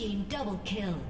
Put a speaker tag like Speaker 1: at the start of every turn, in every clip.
Speaker 1: Team double kill.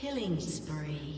Speaker 1: Killing spree.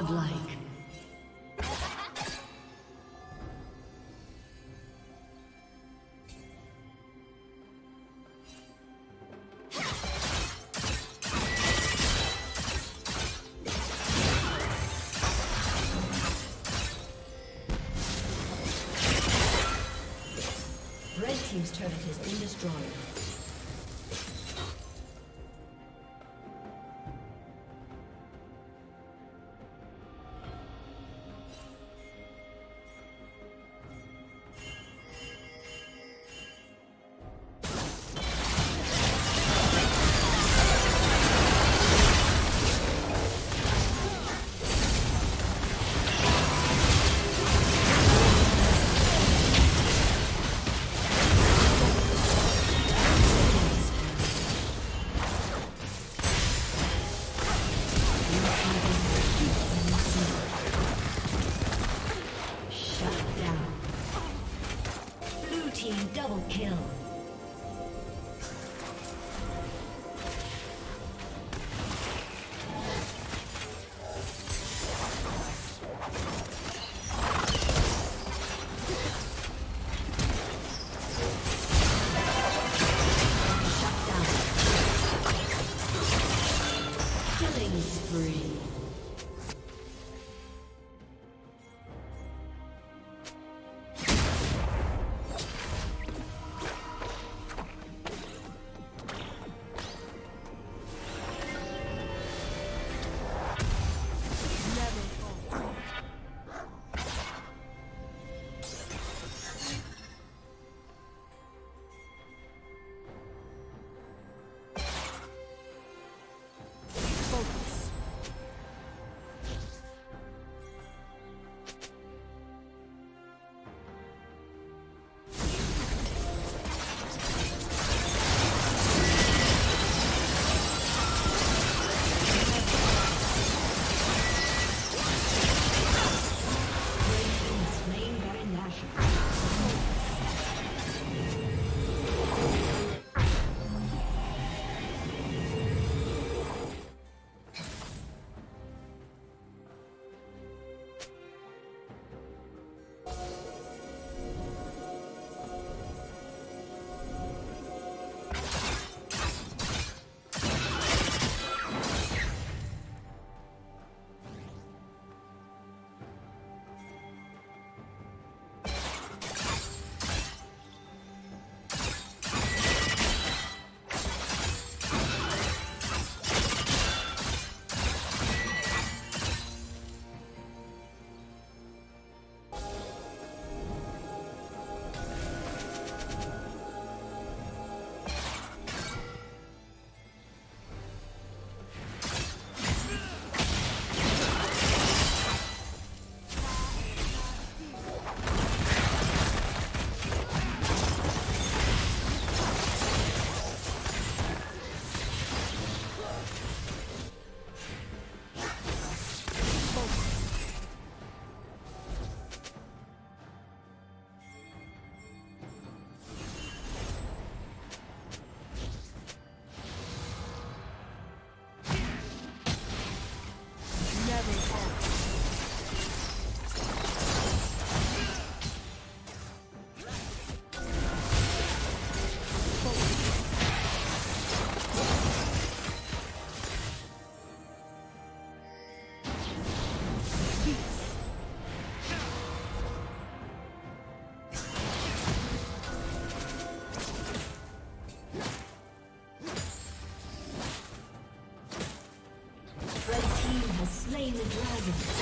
Speaker 1: Godlike. Kill. Dragon.